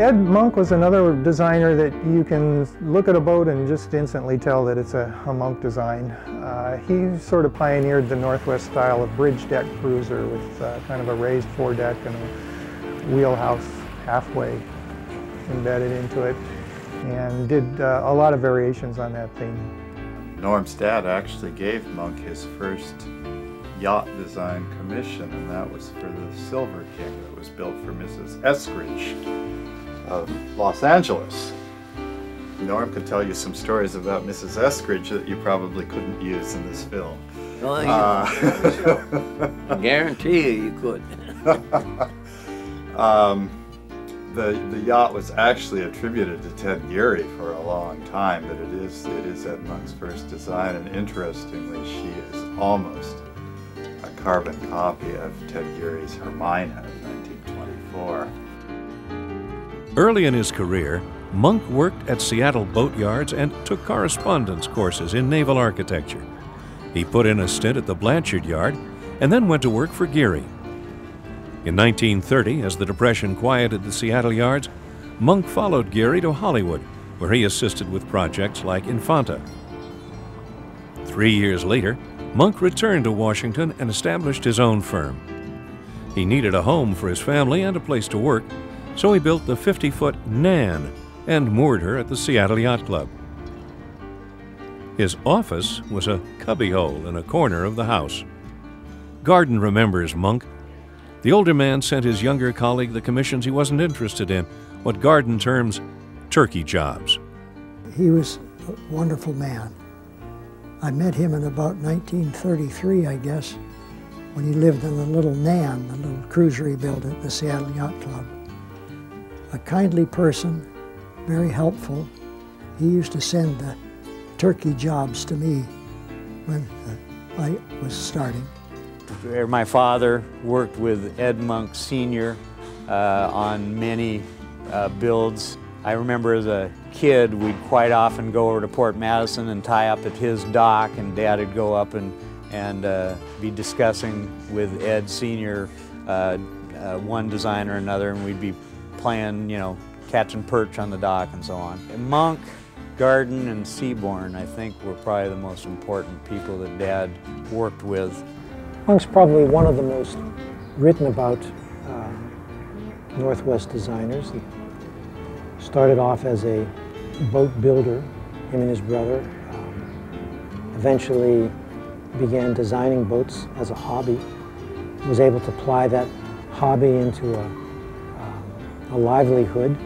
Ed Monk was another designer that you can look at a boat and just instantly tell that it's a, a Monk design. Uh, he sort of pioneered the Northwest style of bridge deck cruiser with uh, kind of a raised foredeck and a wheelhouse halfway embedded into it and did uh, a lot of variations on that theme. Norm's dad actually gave Monk his first yacht design commission and that was for the Silver King that was built for Mrs. Eskridge of Los Angeles. Norm could tell you some stories about Mrs. Eskridge that you probably couldn't use in this film. Well, uh, I guarantee you, you could. um, the the yacht was actually attributed to Ted Geary for a long time, but it is it is Ed Monk's first design, and interestingly, she is almost a carbon copy of Ted Geary's Hermina of 1924. Early in his career, Monk worked at Seattle boatyards and took correspondence courses in naval architecture. He put in a stint at the Blanchard Yard and then went to work for Geary. In 1930, as the Depression quieted the Seattle yards, Monk followed Geary to Hollywood, where he assisted with projects like Infanta. Three years later, Monk returned to Washington and established his own firm. He needed a home for his family and a place to work, so he built the 50 foot Nan and moored her at the Seattle Yacht Club. His office was a cubbyhole in a corner of the house. Garden remembers Monk. The older man sent his younger colleague the commissions he wasn't interested in, what Garden terms turkey jobs. He was a wonderful man. I met him in about 1933, I guess, when he lived in the little Nan, the little cruiser he built at the Seattle Yacht Club a kindly person, very helpful. He used to send the turkey jobs to me when I was starting. My father worked with Ed Monk Sr. Uh, on many uh, builds. I remember as a kid, we'd quite often go over to Port Madison and tie up at his dock, and Dad would go up and, and uh, be discussing with Ed Sr. Uh, uh, one design or another, and we'd be playing, you know, catching perch on the dock and so on. Monk, Garden, and Seaborn, I think, were probably the most important people that Dad worked with. Monk's probably one of the most written about uh, Northwest designers. He started off as a boat builder, him and his brother. Um, eventually began designing boats as a hobby. Was able to apply that hobby into a a livelihood.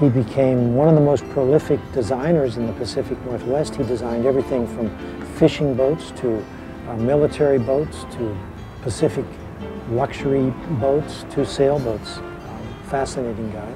He became one of the most prolific designers in the Pacific Northwest. He designed everything from fishing boats to uh, military boats to Pacific luxury boats to sailboats. Um, fascinating guy.